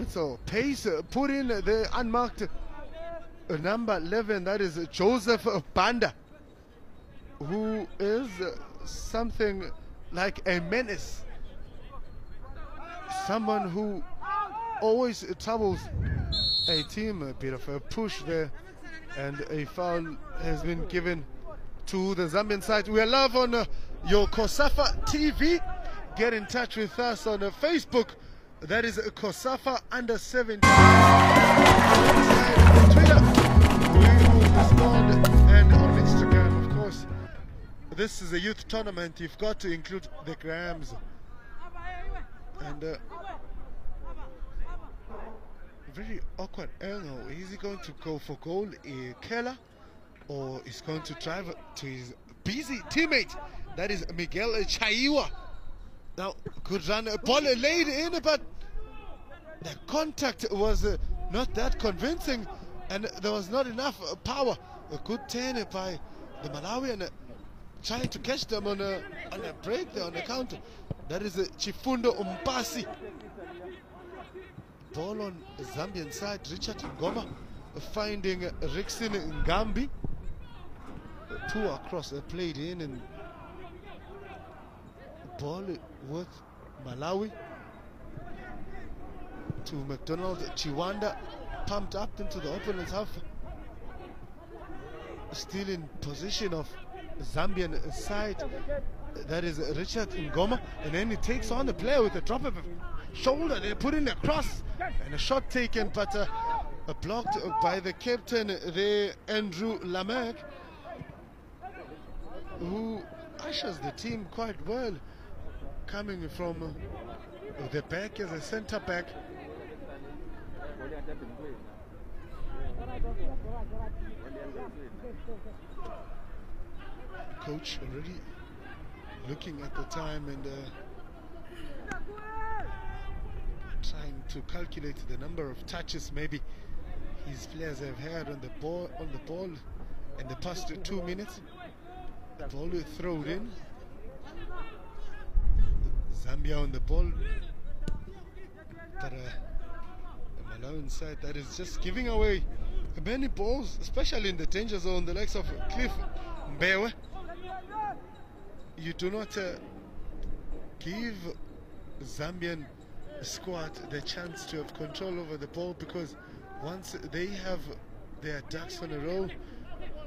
It's a pace uh, put in the unmarked uh, number 11, that is Joseph Banda, who is uh, something like a menace. Someone who always troubles a team. A bit of a push there, and a foul has been given to the Zambian side. We are live on uh, your COSAFA TV. Get in touch with us on uh, Facebook. That is COSAFA under 17. Twitter. We will respond. And on Instagram, of course. This is a youth tournament. You've got to include the grams. And uh, very awkward angle. Is he going to go for goal, uh, Keller, or is going to drive to his busy teammate? That is Miguel Chaiwa. Now, good run, a ball laid in, but the contact was uh, not that convincing, and there was not enough uh, power. A good turn by the Malawian, uh, trying to catch them on a on a break there on the counter. That is uh, Chifundo Umpasi. Ball on Zambian side, Richard Ngoma finding uh, Rickson Ngambi. Two across, uh, played in, and ball with Malawi to McDonald Chiwanda, pumped up into the opponent's half. Still in position of Zambian side. That is Richard Ngoma, and then he takes on the player with a drop of shoulder. They put in a cross and a shot taken, but uh, blocked by the captain there, Andrew Lamek, who ushers the team quite well, coming from the back as a centre back. Coach already looking at the time and uh, trying to calculate the number of touches maybe his players have had on the ball on the ball in the past two minutes. The ball thrown in. Zambia on the ball, but uh, Malawian side that is just giving away many balls, especially in the danger zone. The likes of Cliff Mbewe. You do not uh, give Zambian squad the chance to have control over the ball because once they have their ducks on a roll,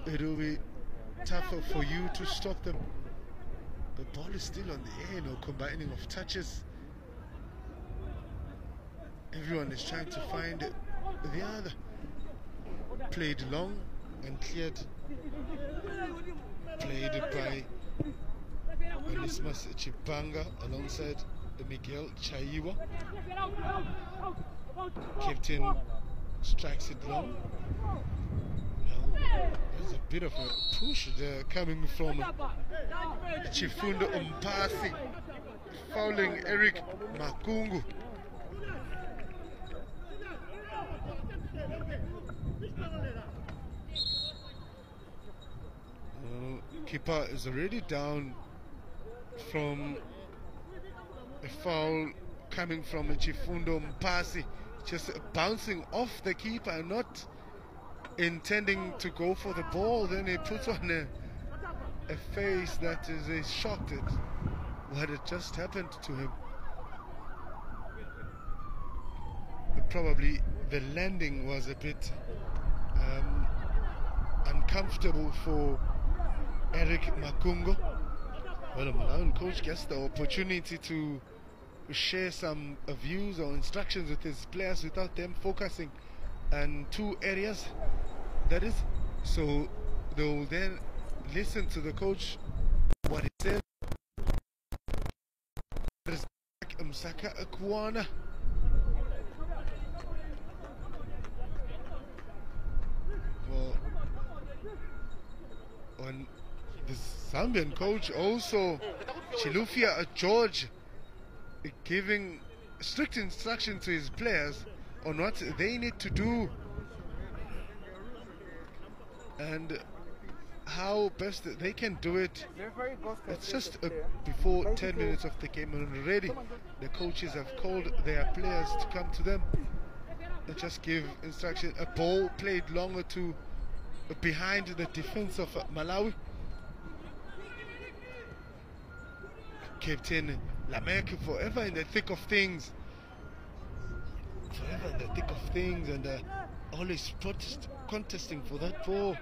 it will be tougher for you to stop them. The ball is still on the air, no combining of touches. Everyone is trying to find the other. Played long and cleared. Played by Onesimus Chipango alongside Miguel Chaiwa. Captain strikes it long. There's a bit of a push there coming from Chifundo Umpasi, fouling Eric Makungu. Uh, keeper is already down from a foul coming from Chifundo Mpasi, just bouncing off the keeper and not intending to go for the ball. Then he puts on a, a face that is shocked at what had just happened to him. Probably the landing was a bit um, uncomfortable for Eric Makungo. Well, the Malawian coach gets the opportunity to share some uh, views or instructions with his players without them focusing on two areas. That is, so they will then listen to the coach what he Akwana. Well, on the Zambian coach also, Chilufia George, giving strict instruction to his players on what they need to do. And how best they can do it. It's just uh, player. before 10 minutes of the game and already the coaches have called their players to come to them and just give instruction. A ball played longer to behind the defense of uh, Malawi. Captain Lamek forever in the thick of things. Forever in the thick of things and uh, always protest, contesting for that ball.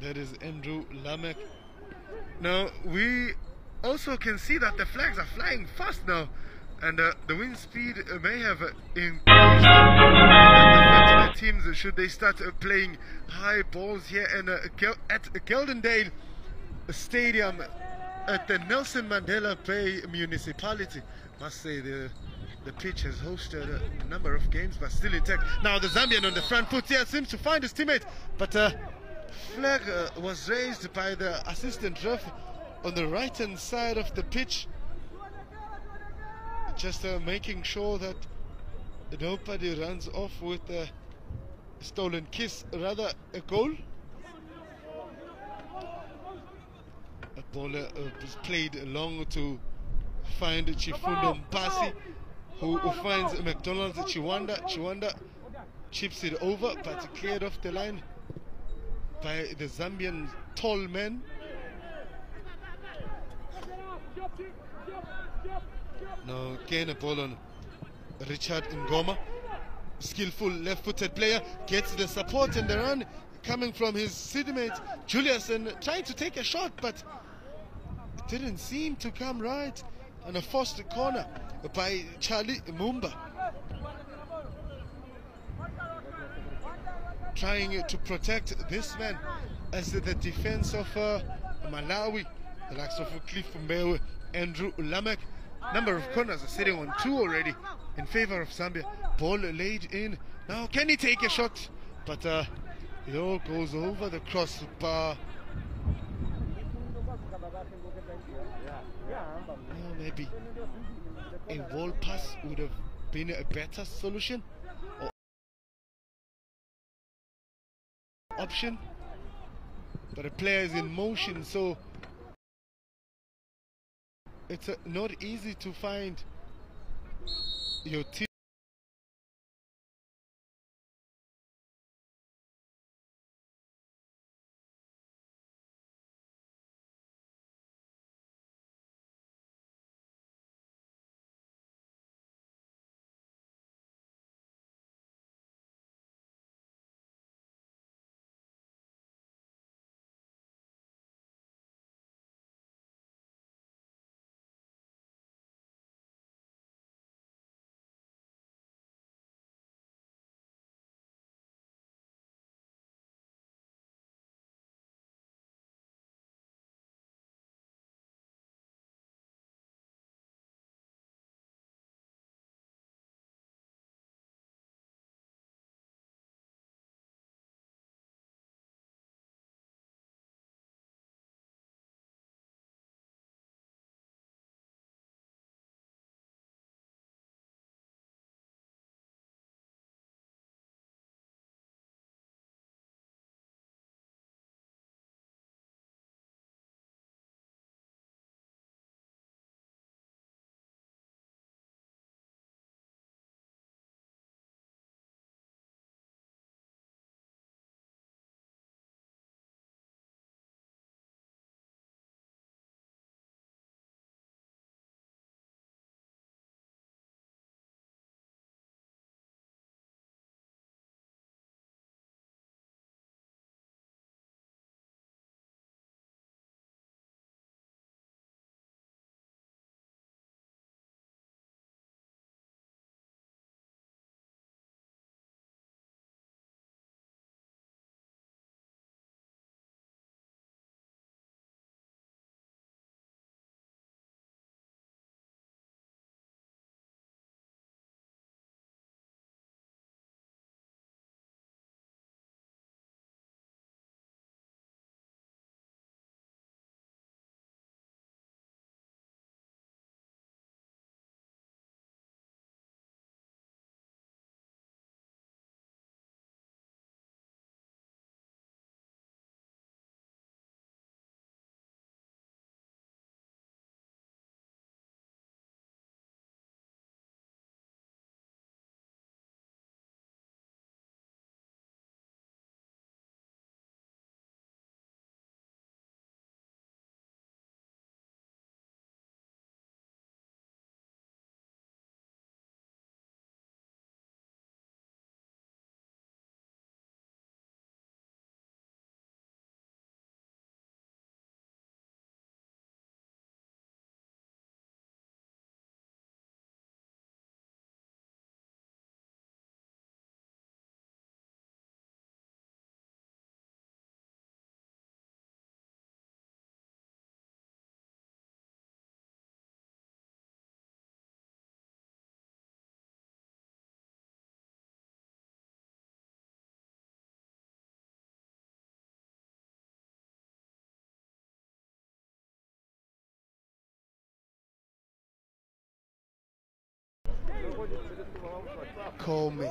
That is Andrew Lamek. Now we also can see that the flags are flying fast now, and uh, the wind speed uh, may have increased. The teams should they start uh, playing high balls here and uh, at Gelvandale Stadium at the Nelson Mandela Bay Municipality. Must say the the pitch has hosted a number of games, but still intact. Now the Zambian on the front foot here seems to find his teammate, but uh, flag uh, was raised by the assistant ref on the right hand side of the pitch, just uh, making sure that nobody runs off with a stolen kiss, rather a goal. A ball uh, was played along to find Chifundo Mpasi, who, who finds McDonald's Chiwanda. Chiwanda chips it over, but cleared off the line by the Zambian tall man. Now again a ball on Richard Ngoma. Skillful left-footed player gets the support and the run coming from his teammate Julius and trying to take a shot, but it didn't seem to come right. And a forced corner by Charlie Mumba. Trying to protect this man as the defense of uh, Malawi, the likes of Cliff Mbewe, Andrew Lamek. Number of corners are sitting on two already in favor of Zambia. Ball laid in. Now, can he take a shot? But uh, it all goes over the crossbar. Well, maybe a wall pass would have been a better solution or option. But the player is in motion, so it's not easy to find your team. Call me.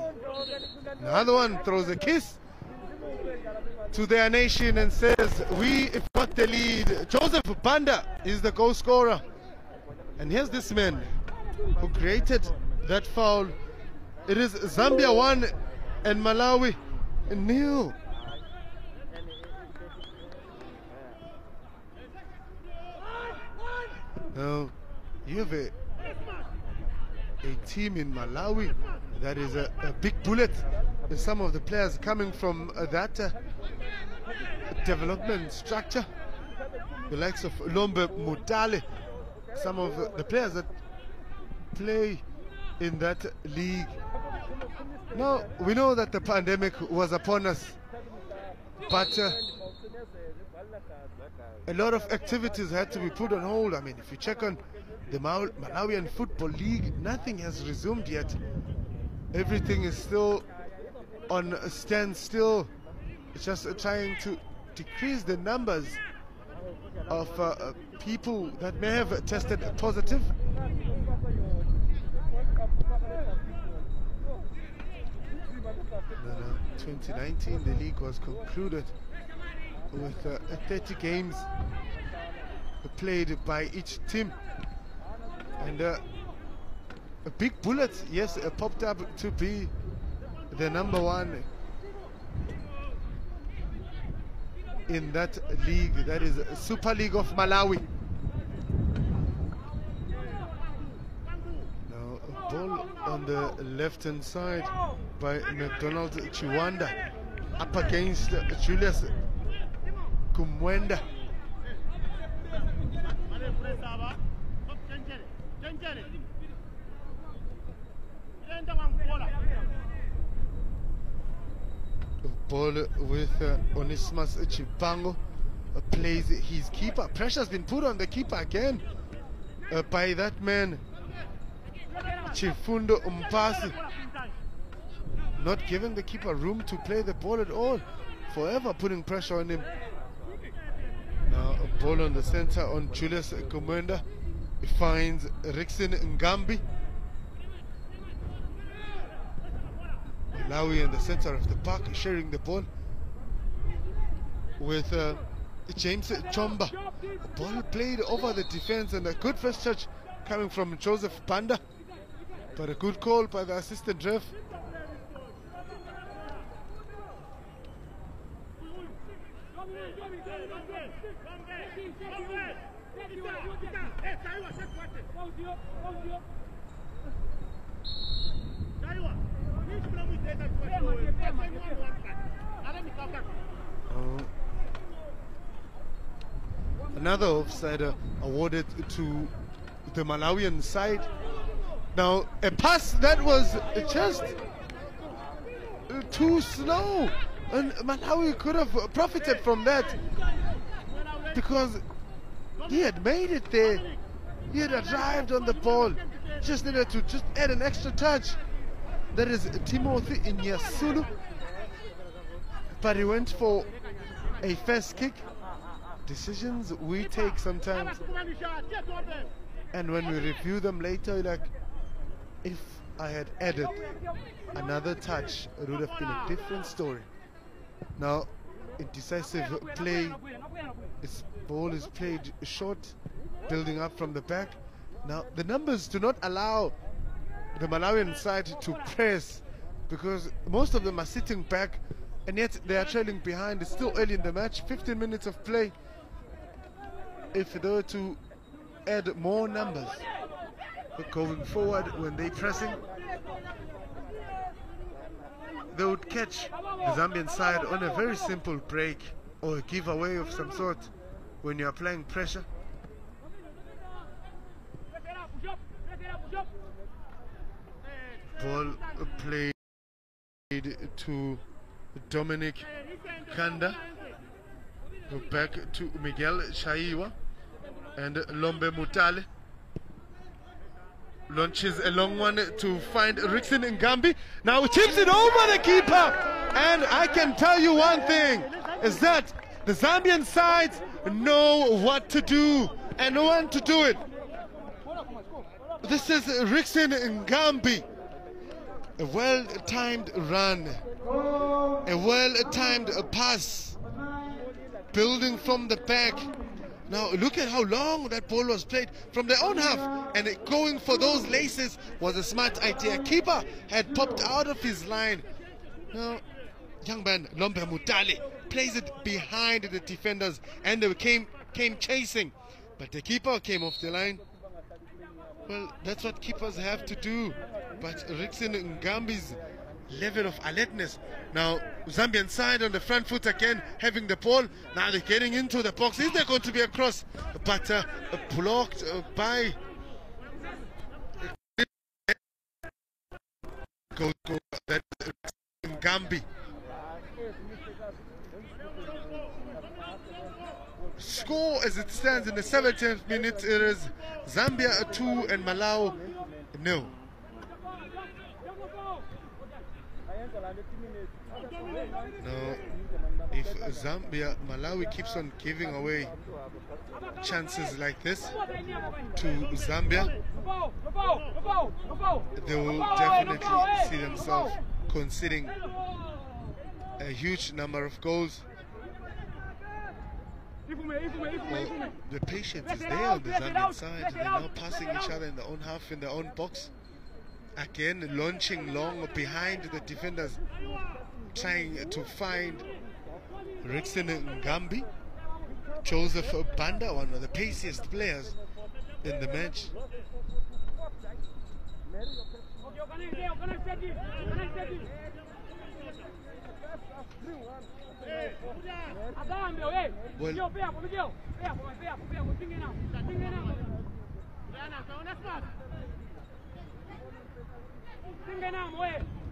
Another one throws a kiss to their nation and says, we got the lead. Joseph Banda is the goal scorer. And here's this man who created that foul. It is Zambia 1 and Malawi nil. Now, you have a, a team in Malawi that is a, a big bullet. And some of the players coming from uh, that uh, development structure, the likes of Lombe Mutale, some of the players that play in that league. Now, we know that the pandemic was upon us, but uh, a lot of activities had to be put on hold. I mean, if you check on the Mal Malawian Football League, nothing has resumed yet. Everything is still on a standstill. Just uh, trying to decrease the numbers of uh, uh people that may have tested positive. No. 2019, the league was concluded with uh, 30 games played by each team. And uh, a big bullet, yes, popped up to be the number one in that league. That is Super League of Malawi. Now a ball on the left hand side by McDonald Chiwanda up against Julius Kumwenda. Ball with uh, Onesimus Chipango uh, plays his keeper. Pressure's been put on the keeper again uh, by that man Chifundo Umpasi. Not giving the keeper room to play the ball at all. Forever putting pressure on him. Now a ball on the center on Julius. He finds Rickson Ngambi. Malawi in the center of the park sharing the ball with uh, James Chomba. Ball played over the defense and a good first touch coming from Joseph Banda. But a good call by the assistant ref. Another offside awarded to the Malawian side. Now, a pass that was just too slow. And Malawi could have profited from that because he had made it there. He had arrived on the ball. Just needed to just add an extra touch. That is Timothy Inyasulu. But he went for a first kick. Decisions we take sometimes. And when we review them later, like, if I had added another touch, it would have been a different story. Now, in decisive play, this ball is played short, building up from the back. Now, the numbers do not allow the Malawian side to press because most of them are sitting back and yet they are trailing behind. It's still early in the match, 15 minutes of play. If they were to add more numbers going forward when they pressing, they would catch the Zambian side on a very simple break or a giveaway of some sort when you're applying pressure. Ball played to Dominic Kanda. Back to Miguel Chaiwa and Lombe Mutale launches a long one to find Rickson Ngambi. Now he tips it over the keeper. And I can tell you one thing, is that the Zambian sides know what to do and want to do it. This is Rickson Ngambi. A well-timed run. A well-timed pass. Building from the back. Now look at how long that ball was played from their own half and going for those laces was a smart idea. Keeper had popped out of his line. Now young man Lombe Mutale plays it behind the defenders and they came came chasing but the keeper came off the line. Well, that's what keepers have to do. But Rickson Ngambi's level of alertness. Now, Zambian side on the front foot again, having the ball. Now they're getting into the box. Is there going to be a cross? But uh, blocked uh, by. Go, go, that Ngambi. Score as it stands in the 17th minute, it is Zambia 2 and Malawi nil. Now, if Zambia, Malawi keeps on giving away chances like this to Zambia, they will definitely see themselves conceding a huge number of goals. Well, the patience is there on the Zambian side. They're now passing each other in their own half, in their own box. Again, launching long behind the defenders, trying to find Rickson Ngambi. Joseph Banda, one of the paciest players in the match. Well,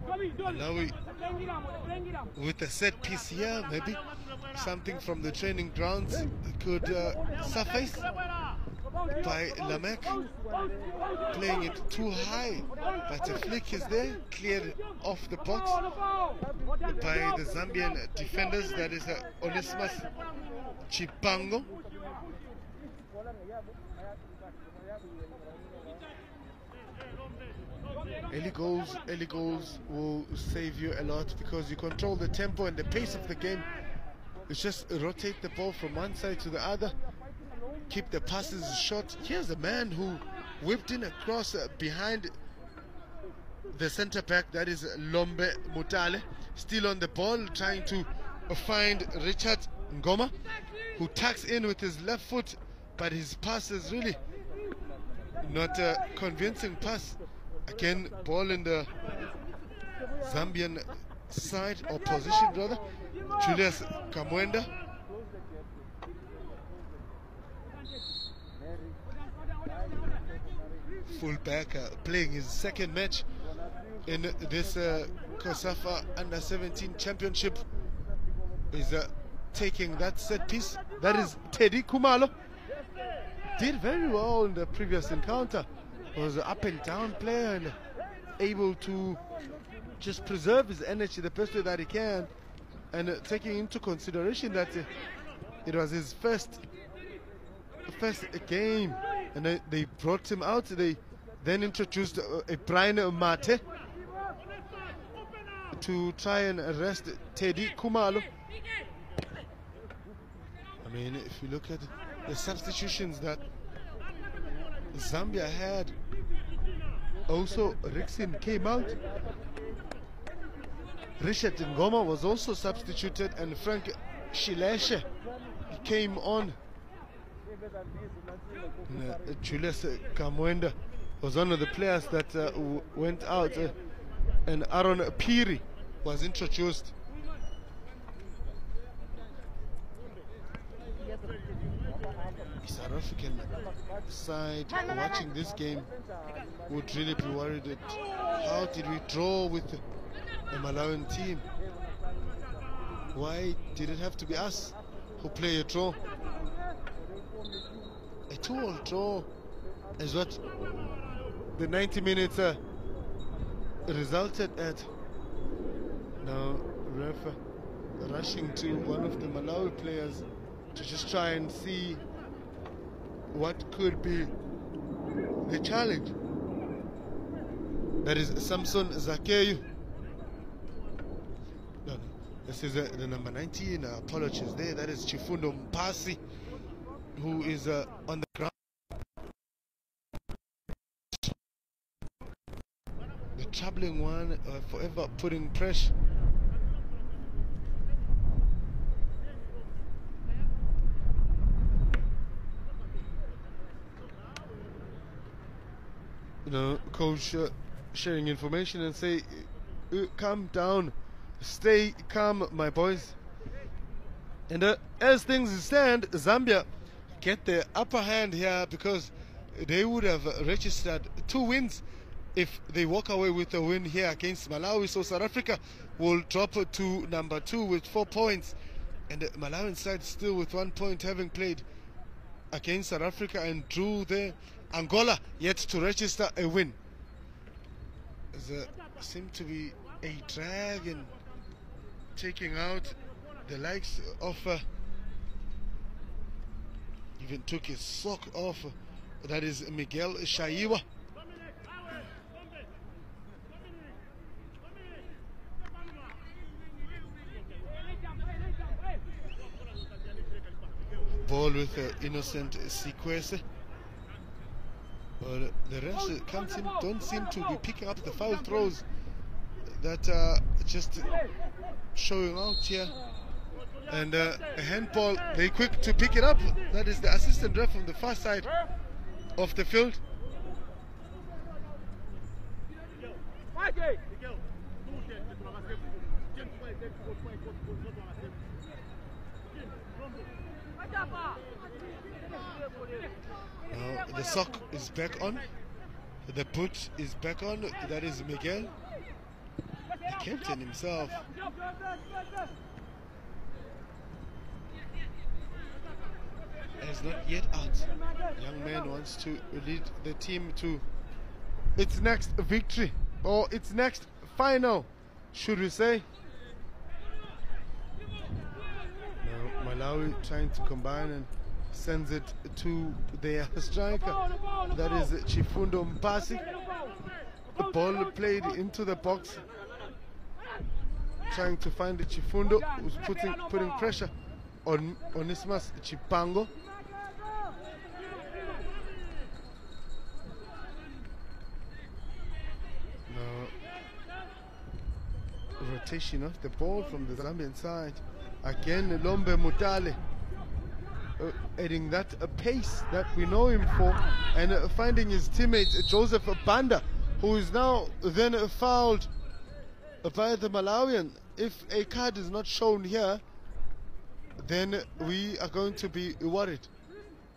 Malawi with a set piece here, maybe something from the training grounds could uh, suffice. By Lamek playing it too high but a flick is there cleared off the box by the Zambian defenders. That is uh, Onesimus Chipango early goals early goals will save you a lot because you control the tempo and the pace of the game it's just rotate the ball from one side to the other keep the passes short. Here's a man who whipped in across uh, behind the center back, that is Lombe Mutale, still on the ball, trying to find Richard Ngoma, who tucks in with his left foot, but his pass is really not a convincing pass. Again, ball in the Zambian side, or position rather. Julius Kumwenda fullback uh, playing his second match in this uh, COSAFA Under 17 Championship is uh, taking that set piece. That is Teddy Khumalo. Did very well in the previous encounter. Was an up and down player and able to just preserve his energy the best way that he can. And uh, taking into consideration that uh, it was his first first game and they, they brought him out. They then introduced uh, Brian Mate to try and arrest Teddy Khumalo. I mean, if you look at the substitutions that Zambia had, also Rickson came out. Richard Ngoma was also substituted and Frank Shileshe came on. Uh, Julius Kumwenda was one of the players that uh, went out uh, and Aaron Phiri was introduced. South African side watching this game would really be worried that how did we draw with the Malawian team? Why did it have to be us who play a draw? A two-all draw is what the 90 minutes uh, resulted at now ref rushing to one of the Malawi players to just try and see what could be the challenge. That is Samson Zakeyu. No, no. This is uh, the number 19. Uh, apologies there. That is Chifundo Mpasi, who is uh, on the ground. The troubling one, uh, forever putting pressure. Know, coach uh, sharing information and say, uh, calm down, stay calm, my boys. And uh, as things stand, Zambia get the upper hand here because they would have registered two wins if they walk away with a win here against Malawi. So South Africa will drop to number two with four points. And the Malawian side still with one point having played against South Africa and drew there. Angola yet to register a win. There seemed to be a drag in taking out the likes of uh, even took his sock off. That is Miguel Chaiwa. Ball with an innocent sequence. But the rest can't seem, don't seem to be picking up the foul throws that are just showing out here. And uh, a handball, they quick to pick it up. That is the assistant ref from the far side of the field. The sock is back on. The boot is back on. That is Miguel. The captain himself. Is not yet out. Young man wants to lead the team to its next victory or its next final, should we say? Now Malawi trying to combine and sends it to their striker. That is Chifundo Mpasi. The ball played into the box. Trying to find the Chifundo who's putting putting pressure on Onesimus Chipango. Rotation of the ball from the Zambian side. Again Lombe Mutale adding that pace that we know him for and uh, finding his teammate uh, Joseph Banda who is now then fouled by the Malawian. If a card is not shown here then we are going to be worried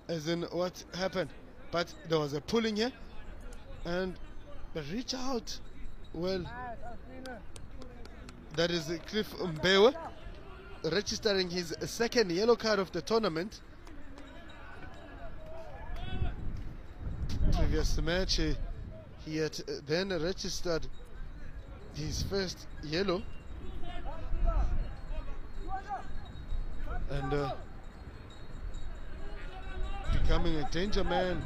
as in what happened. But there was a pulling here and reach out well that is Cliff Mbewe registering his second yellow card of the tournament. Previous match, he had then registered his first yellow. And uh, becoming a danger man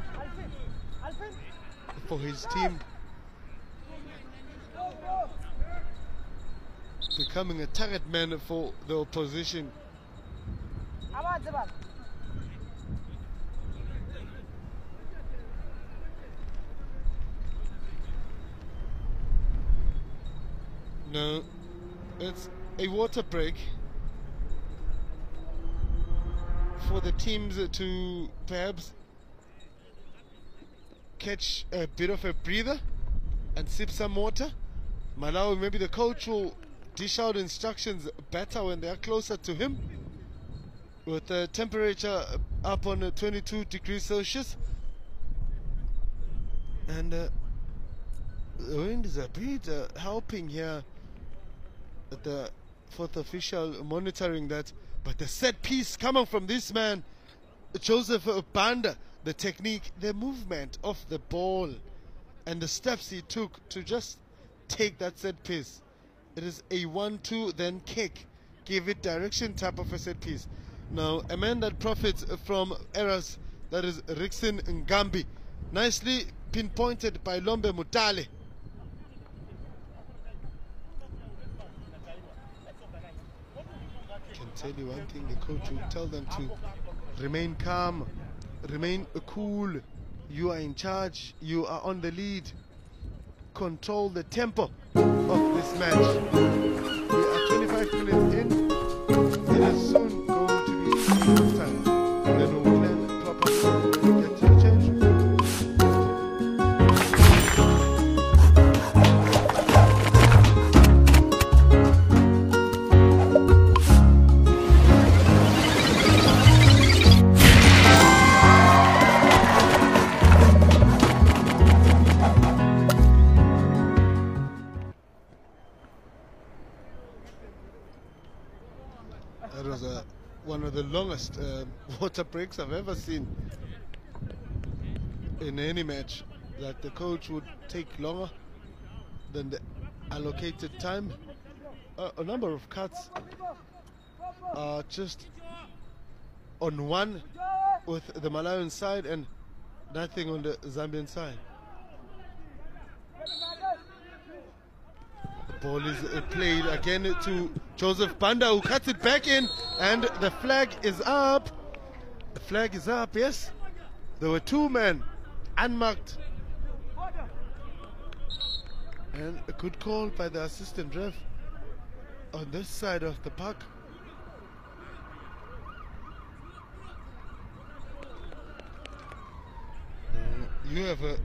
for his team. becoming a target man for the opposition. No, it's a water break for the teams to perhaps catch a bit of a breather and sip some water. Malawi, maybe the coach will dish out instructions better when they are closer to him. With the temperature up on 22 degrees Celsius. And uh, the wind is a bit uh, helping here the fourth official monitoring that but the set piece coming from this man Joseph Banda the technique the movement of the ball and the steps he took to just take that set piece it is a one-two, then kick. Give it direction type of a set piece. Now, a man that profits from errors, that is Rickson Ngambi. Nicely pinpointed by Lombe Mutale. Tell you one thing, the coach will tell them to remain calm, remain cool. You are in charge, you are on the lead. Control the tempo of this match. We are 25 minutes in. It is soon water breaks I've ever seen in any match. That the coach would take longer than the allocated time. Uh, a number of cuts are just on one with the Malawian side and nothing on the Zambian side. The ball is uh, played again to Joseph Banda who cuts it back in and the flag is up. The flag is up, yes. There were two men unmarked. And a good call by the assistant ref on this side of the park. Uh, you have a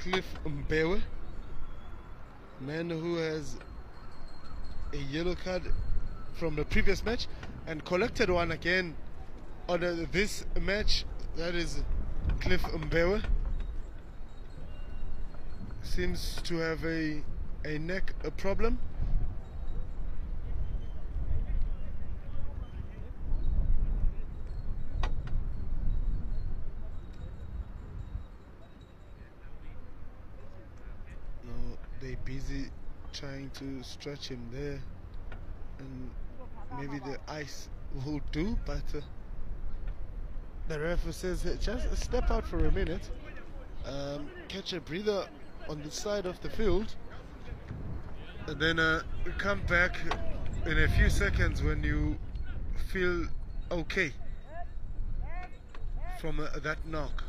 Cliff Mbewe man who has a yellow card from the previous match and collected one again on uh, this match. That is Cliff Mbewe. Seems to have a a neck a problem. No, they busy trying to stretch him there, and maybe the ice will do. But uh, the ref says just step out for a minute, um, catch a breather on the side of the field, and then uh, come back in a few seconds when you feel okay from uh, that knock.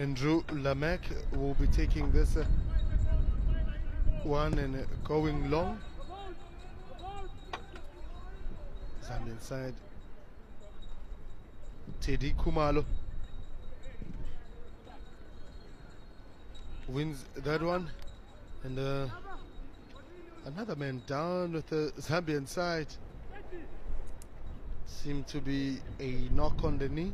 Andrew Lamek will be taking this uh, one and uh, going long. Zambian side. Teddy Khumalo wins that one. And uh, another man down with the Zambian side. Seemed to be a knock on the knee.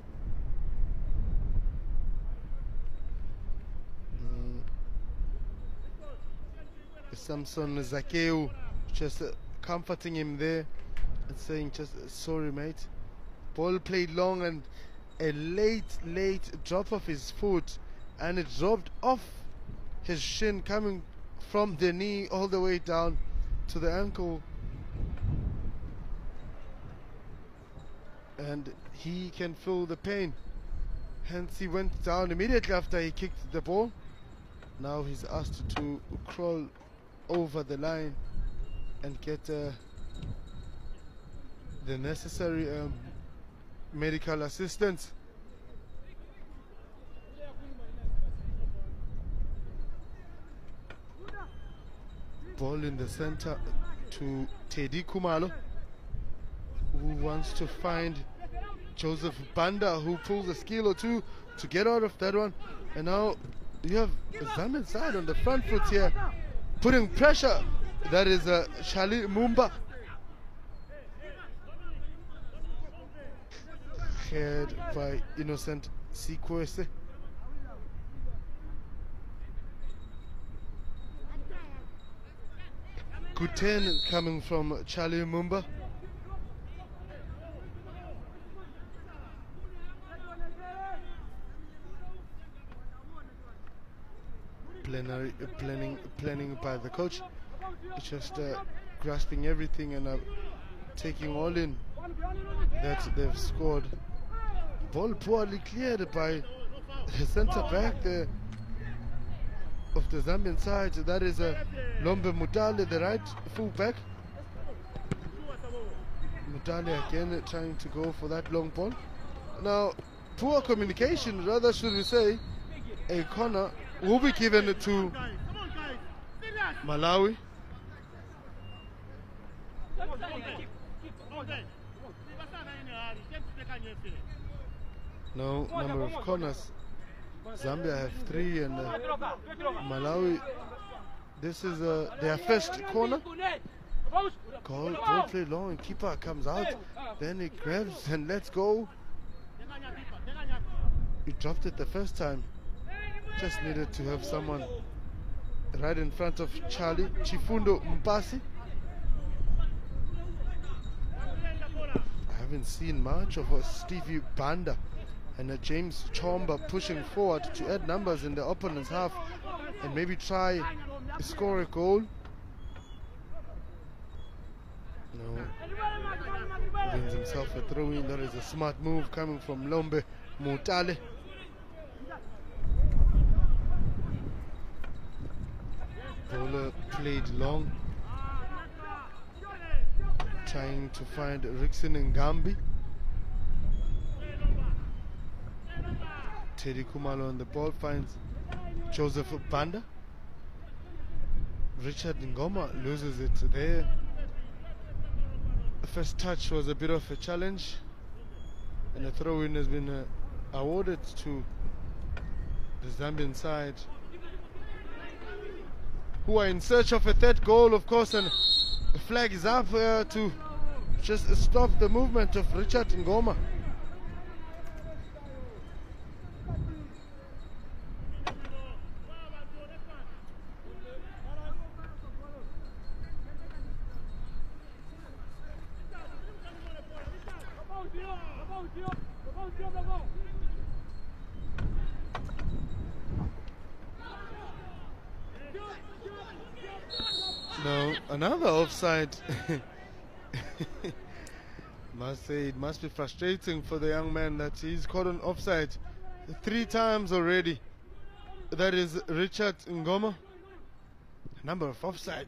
Samson Zakeu just uh, comforting him there and saying just uh, sorry mate. Ball played long and a late late drop of his foot and it dropped off his shin coming from the knee all the way down to the ankle. And he can feel the pain. Hence he went down immediately after he kicked the ball. Now he's asked to crawl over the line and get uh, the necessary um, medical assistance. Ball in the center to Teddy Khumalo, who wants to find Joseph Banda, who pulls a skill or two to get out of that one. And now you have Zambian side on the front foot here, putting pressure. That is uh, Charlie Mumba. Head by Innocent Sikwese. 10 coming from Charlie Mumba. Plenary, uh, planning, planning by the coach. It's just uh, grasping everything and uh, taking all in that they've scored. Ball poorly cleared by the centre back of the Zambian side. That is a uh, Lombe Mutale, the right full back. Mutale again trying to go for that long ball. Now, poor communication, rather should we say, a corner will be given to Malawi. No number of corners. Zambia have three and uh, Malawi. This is uh, their first corner. Goal, ball play long, keeper comes out, then he grabs and let's go. He dropped it the first time. Just needed to have someone right in front of Charlie Chifundo Mpasi. I haven't seen much of a Stevie Banda and a James Chomba pushing forward to add numbers in the opponent's half and maybe try to score a goal. No. Wins himself a throw in. That is a smart move coming from Lombe Mutale. Bowler played long. Trying to find Rickson Ngambi. Teddy Khumalo on the ball finds Joseph Banda. Richard Ngoma loses it there. The first touch was a bit of a challenge and a throw-in has been uh, awarded to the Zambian side who are in search of a third goal of course and the flag is up uh, to just stop the movement of Richard Ngoma. Offside. must say it must be frustrating for the young man that he's caught on offside three times already. That is Richard Ngoma. Number of offside.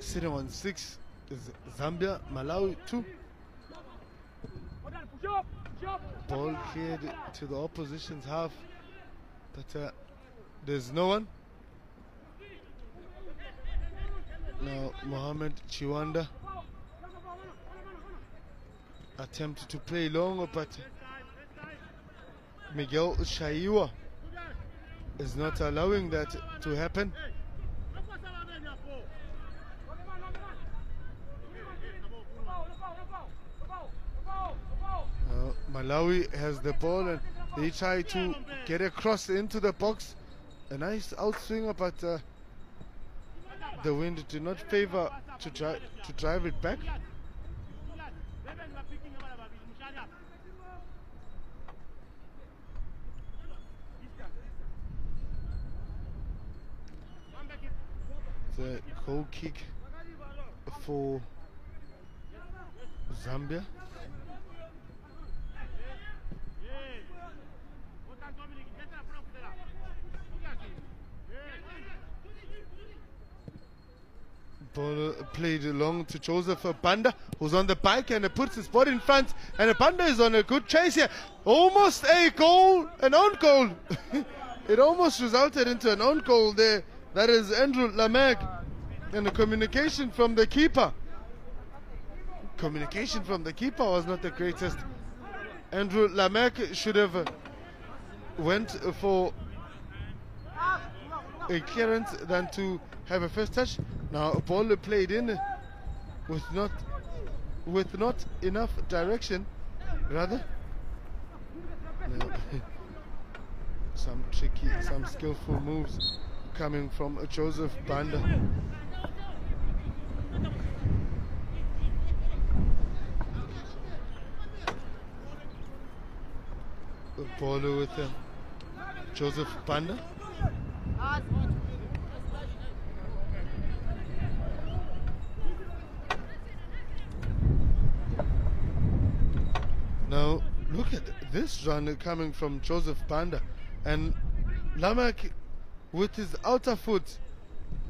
Sitting on six is Zambia, Malawi two. Ball cleared to the opposition's half, but uh, there's no one. Now Mohamed Chiwanda attempted to play long, but Miguel Chaiwa is not allowing that to happen. Malawi has the ball and they try to get across into the box. A nice outswinger, but uh, the wind did not favor to, dri to drive it back. The goal kick for Zambia. Played along to Joseph Banda, who's on the bike and puts his body in front. And Banda is on a good chase here. Almost a goal, an own goal. it almost resulted into an own goal there. That is Andrew Lamek. And the communication from the keeper. Communication from the keeper was not the greatest. Andrew Lamek should have went for a clearance than to have a first touch. Now a ball played in with not with not enough direction, rather. Some tricky, some skillful moves coming from Joseph Banda. Ball with uh, Joseph Banda. at this run coming from Joseph Banda. And Lamek, with his outer foot,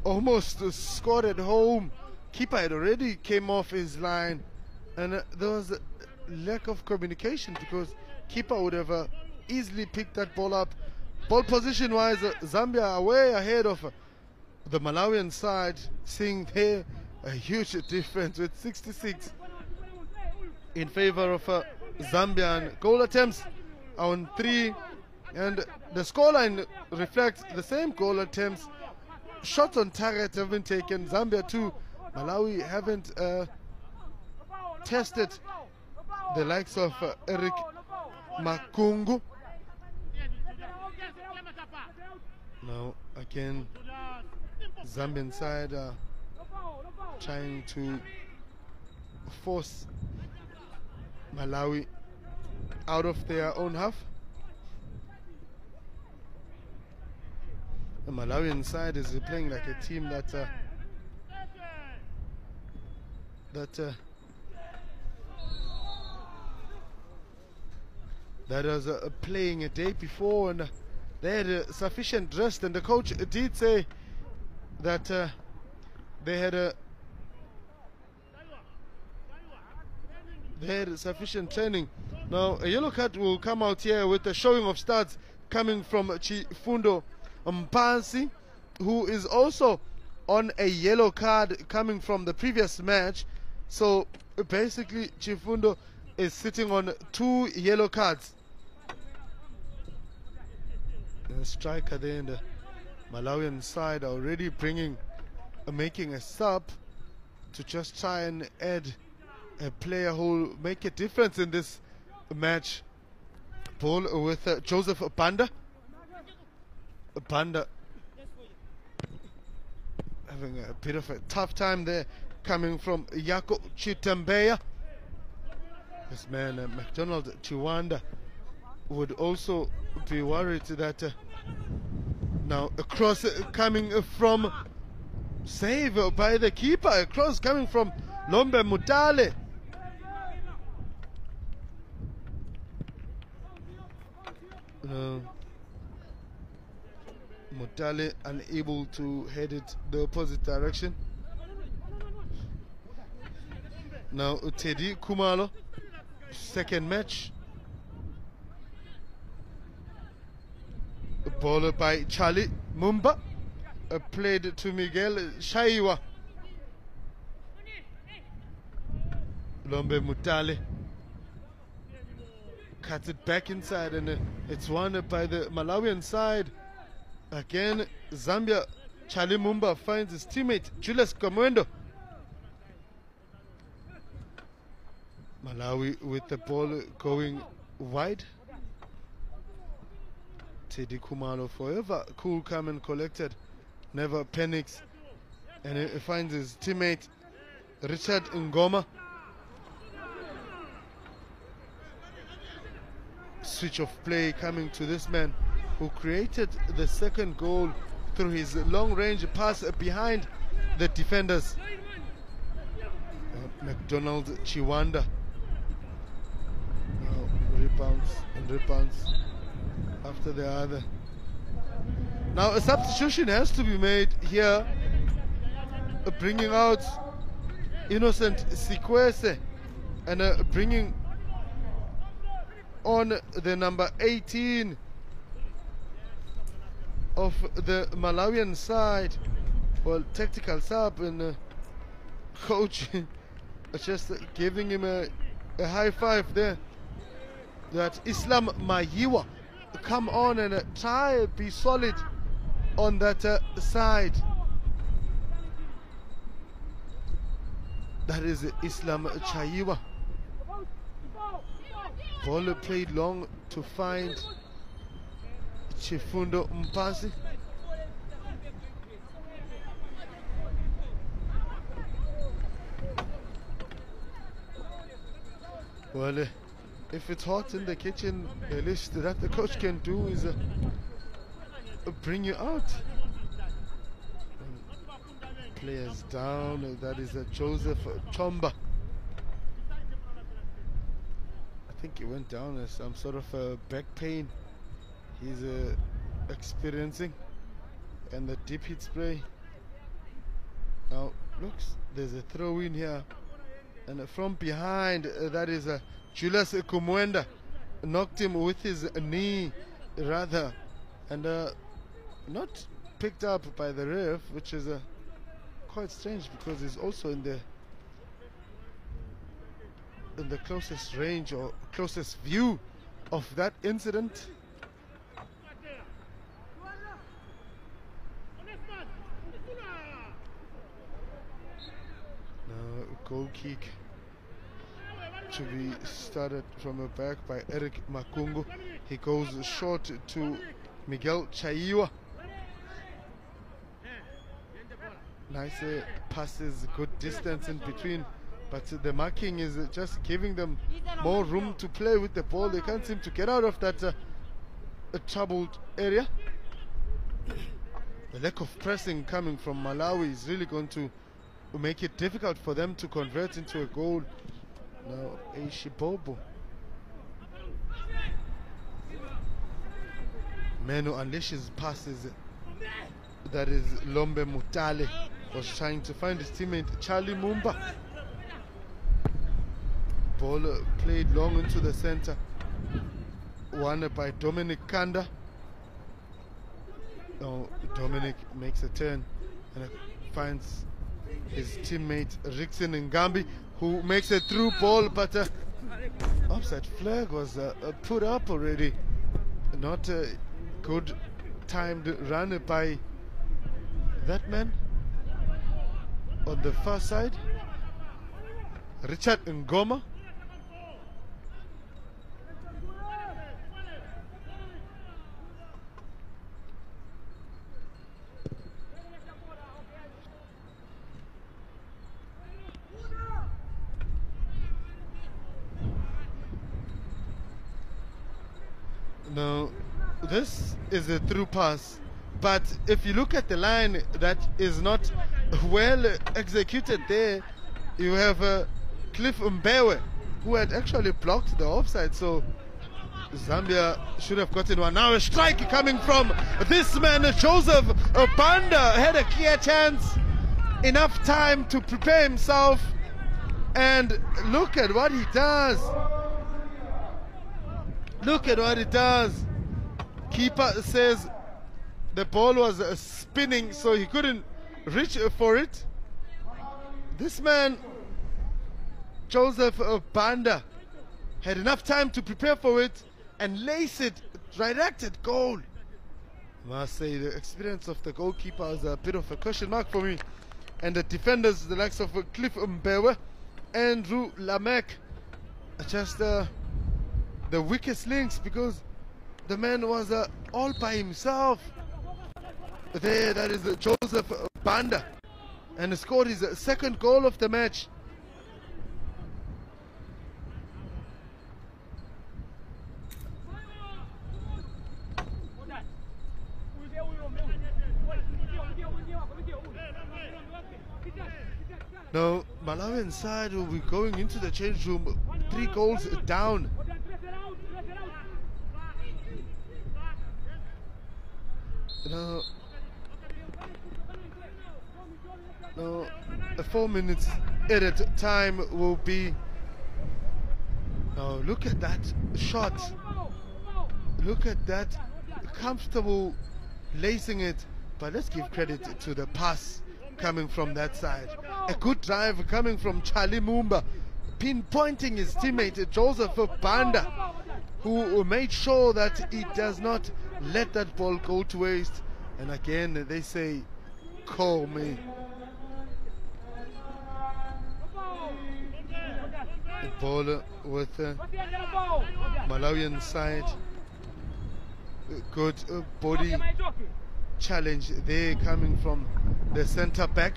almost scored at home. Keeper had already came off his line. And uh, there was a lack of communication because keeper would have uh, easily picked that ball up. Ball position wise, uh, Zambia way ahead of uh, the Malawian side, seeing there a huge difference with 66 in favor of uh, Zambian goal attempts on three, and the scoreline reflects the same goal attempts. Shots on target have been taken. Zambia two, Malawi haven't uh, tested the likes of uh, Eric Makungu. Now again, Zambian side uh, trying to force Malawi out of their own half. The Malawian side is playing like a team that uh, that uh, that was uh, playing a day before and uh, they had uh, sufficient rest and the coach did say that uh, they had a they had sufficient training. Now, a yellow card will come out here with a showing of stats coming from Chifundo Mpasi, who is also on a yellow card coming from the previous match. So, basically, Chifundo is sitting on two yellow cards. The striker there in the Malawian side already bringing, uh, making a sub to just try and add a player who will make a difference in this match. Ball with uh, Joseph Banda. Banda having a bit of a tough time there coming from Yako Chitembeya. This man, uh, McDonald Chiwanda, would also be worried that uh, now a cross uh, coming from save by the keeper, a cross coming from Lombe Mutale. Uh, Mutale unable to head it the opposite direction. Now Teddy Khumalo, second match. Ball by Charlie Mumba, uh, played to Miguel Chaiwa. Lombe Mutale cuts it back inside and it's won by the Malawian side. Again, Zambia, Charlie Mumba finds his teammate Julius Kumwenda. Malawi with the ball going wide. Teddy Khumalo forever cool, calm and collected. Never panics. And he finds his teammate Richard Ngoma. Switch of play coming to this man who created the second goal through his long range pass behind the defenders. Uh, McDonald Chiwanda. Now rebounds and rebounds after the other. Now a substitution has to be made here, uh, bringing out Innocent Sikwese and uh, bringing on the number 18 of the Malawian side. Well, tactical sub and uh, coach just giving him a, a, high five there. That Islam Mahiwa come on and uh, try be solid on that uh, side. That is Islam Chaiwa. Ball played long to find Chifundo Mpasi. Well, uh, if it's hot in the kitchen, the least that the coach can do is uh, bring you out. players down, that is uh, Joseph Chomba. I think he went down with some sort of a back pain. He's uh, experiencing. And the deep hit spray. Now looks there's a throw in here. And from behind uh, that is uh, Julius Kumwenda knocked him with his knee rather. And uh, not picked up by the ref which is uh, quite strange because he's also in the in the closest range or closest view of that incident now goal kick to be started from the back by Eric Makungu. He goes short to Miguel Chaiwa. Nice uh, passes, good distance in between. But the marking is just giving them more room to play with the ball. They can't seem to get out of that uh, troubled area. The lack of pressing coming from Malawi is really going to make it difficult for them to convert into a goal. Now, Aishibobo. Who unleashes passes. That is Lombe Mutale was trying to find his teammate Charlie Mumba. Ball played long into the center. Won by Dominic Kanda. Oh, Dominic makes a turn and finds his teammate Rickson Ngambi who makes a through ball but uh, offside flag was uh, uh, put up already not a good timed run by that man on the far side Richard Ngoma No, this is a through pass. But if you look at the line that is not well executed there, you have uh, Cliff Mbewe, who had actually blocked the offside. So Zambia should have gotten one. Now a strike coming from this man, Joseph Banda, had a clear chance. Enough time to prepare himself. And look at what he does. Look at what he does. Keeper says the ball was uh, spinning, so he couldn't reach for it. This man, Joseph Banda, had enough time to prepare for it and lace it directed goal. Must say the experience of the goalkeeper is a bit of a question mark for me. And the defenders, the likes of Cliff Mbewe, Andrew Lamek, just uh, the weakest links because the man was uh, all by himself. There, that is uh, Joseph Banda, and scored his second goal of the match. Now, Malawian side will be going into the change room three goals down. Now, now, the four minutes edit time will be. Now, look at that shot. Look at that comfortable lacing it. But let's give credit to the pass coming from that side. A good drive coming from Charlie Mumba, pinpointing his teammate Joseph Banda, who made sure that he does not let that ball go to waste. And again, they say, call me. The ball with the Malawian side. Good uh, body challenge there coming from the center back.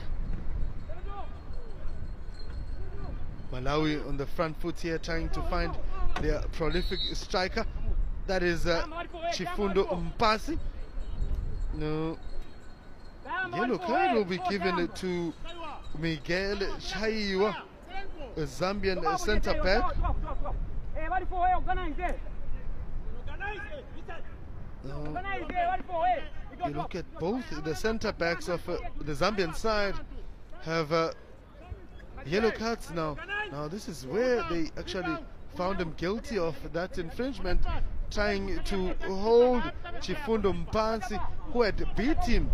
Malawi on the front foot here trying to find their prolific striker. That is uh, Chifundo Mpasi. No. Yellow card will be given to Miguel Chaiwa, a Zambian center back. you look at both the center backs of uh, the Zambian side have uh, yellow cards now. Now this is where they actually found him guilty of that infringement, trying to hold Chifundo Mpasi, who had beat him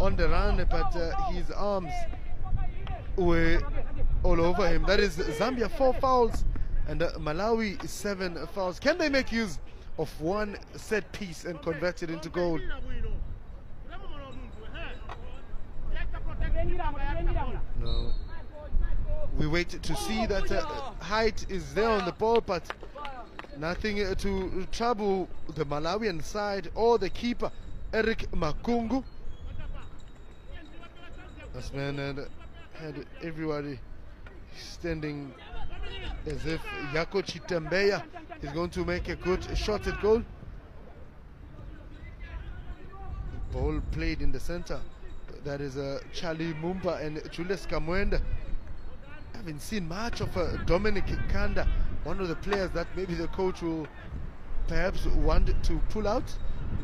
on the run, but uh, his arms were all over him. That is Zambia four fouls and uh, Malawi seven fouls. Can they make use of one set piece and convert it into goal? No. We wait to see that uh, height is there on the ball, but nothing uh, to trouble the Malawian side or the keeper, Eric Makungu. This man had, had everybody standing as if Yako Chitembeya is going to make a good shot at goal. Ball played in the center. That is uh, Charlie Mumba and Julius Kumwenda. Haven't seen much of uh, Dominic Kanda, one of the players that maybe the coach will perhaps want to pull out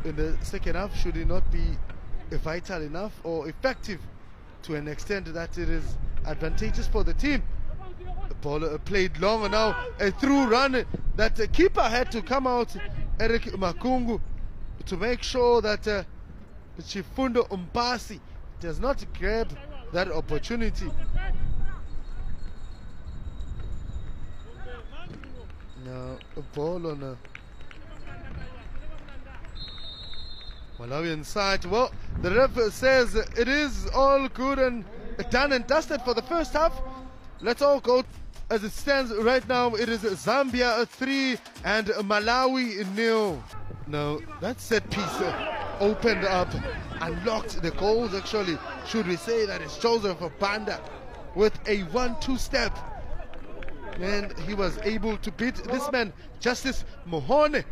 in the second half should he not be vital enough or effective to an extent that it is advantageous for the team. The ball uh, played long and now a through run that the keeper had to come out, Eric Makungu, to make sure that uh, Chifundo Mpasi does not grab that opportunity. Now a ball on a Malawian side. Well, the ref says it is all good and done and dusted for the first half. Let's all go as it stands right now. It is Zambia 3 and Malawi nil. Now that set piece opened up, unlocked the goals actually. Should we say that it's Joseph Banda with a one-two step. And he was able to beat this man, Justice Mohone,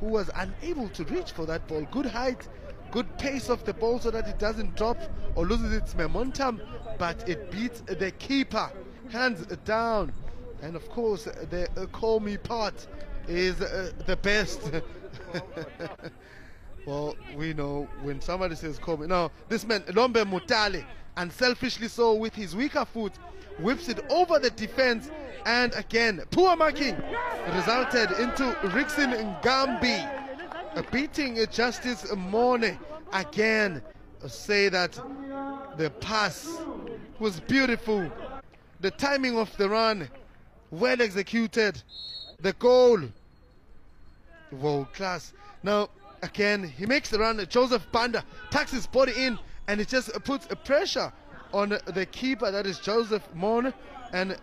who was unable to reach for that ball. Good height, good pace of the ball so that it doesn't drop or loses its momentum, but it beats the keeper hands down. And of course, the uh, call me part is uh, the best. well, we know when somebody says call me. Now, this man, Lombe Mutale, unselfishly so with his weaker foot, whips it over the defense. And again, poor marking resulted into Rickson Ngambi beating Justice Morne again. Say that the pass was beautiful. The timing of the run, well executed. The goal, world class. Now, again, he makes the run. Joseph Banda tucks his body in and it just puts a pressure on the keeper, that is Joseph Mon. And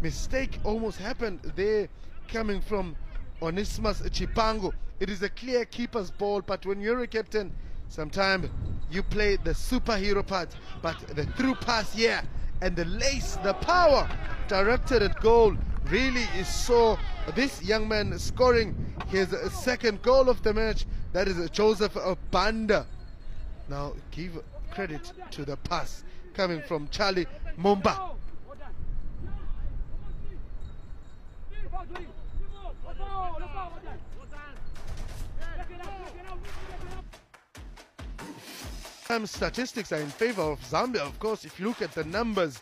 mistake almost happened there coming from Onesimus Chipango. It is a clear keeper's ball, but when you're a captain, sometimes you play the superhero part. But the through pass, yeah, and the lace, the power directed at goal really is so. This young man scoring his second goal of the match. That is Joseph Banda. Now give credit to the pass coming from Charlie Mumba. Some statistics are in favor of Zambia. Of course, if you look at the numbers,